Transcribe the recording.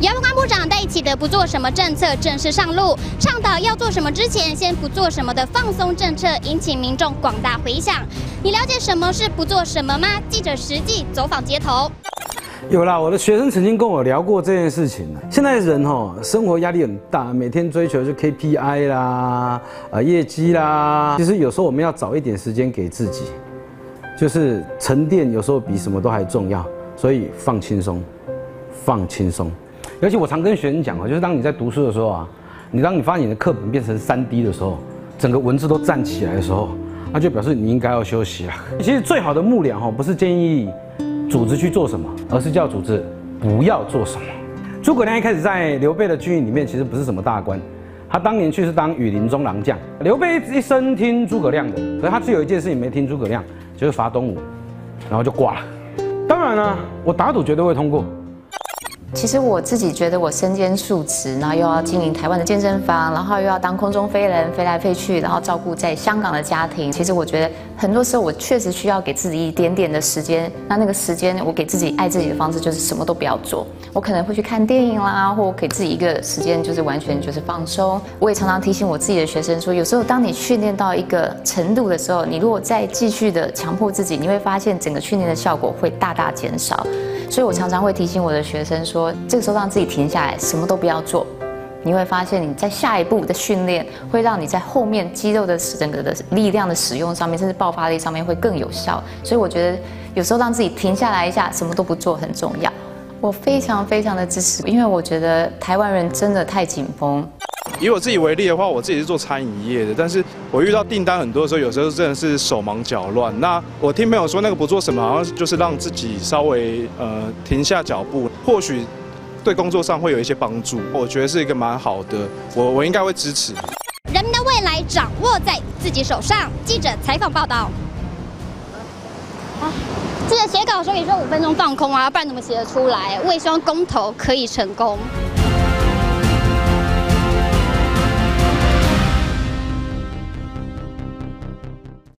姚文部长带起的不做什么政策正式上路，倡导要做什么之前先不做什么的放松政策，引起民众广大回响。你了解什么是不做什么吗？记者实际走访街头。有啦，我的学生曾经跟我聊过这件事情。现在人哈，生活压力很大，每天追求就 KPI 啦，啊业绩啦。其实有时候我们要找一点时间给自己，就是沉淀，有时候比什么都还重要。所以放轻松，放轻松。尤其我常跟学生讲啊，就是当你在读书的时候啊，你当你发现你的课本变成三 D 的时候，整个文字都站起来的时候，那就表示你应该要休息了。其实最好的幕僚哈，不是建议。组织去做什么，而是叫组织不要做什么。诸葛亮一开始在刘备的军营里面，其实不是什么大官，他当年去是当羽林中郎将。刘备一生听诸葛亮的，可是他只有一件事情没听诸葛亮，就是伐东吴，然后就挂了。当然了，我打赌绝对会通过。其实我自己觉得我身兼数职，然后又要经营台湾的健身房，然后又要当空中飞人飞来飞去，然后照顾在香港的家庭。其实我觉得很多时候我确实需要给自己一点点的时间。那那个时间，我给自己爱自己的方式就是什么都不要做。我可能会去看电影啦，或给自己一个时间，就是完全就是放松。我也常常提醒我自己的学生说，有时候当你训练到一个程度的时候，你如果再继续的强迫自己，你会发现整个训练的效果会大大减少。所以我常常会提醒我的学生说，这个时候让自己停下来，什么都不要做，你会发现你在下一步的训练会让你在后面肌肉的整个的力量的使用上面，甚至爆发力上面会更有效。所以我觉得有时候让自己停下来一下，什么都不做很重要。我非常非常的支持，因为我觉得台湾人真的太紧绷。以我自己为例的话，我自己是做餐饮业的，但是我遇到订单很多的时候，有时候真的是手忙脚乱。那我听朋友说，那个不做什么，好像就是让自己稍微呃停下脚步，或许对工作上会有一些帮助。我觉得是一个蛮好的，我我应该会支持。人民的未来掌握在自己手上。记者采访报道。啊，记者写稿的时候也说五分钟放空啊，不然怎么写得出来？我也希望公投可以成功。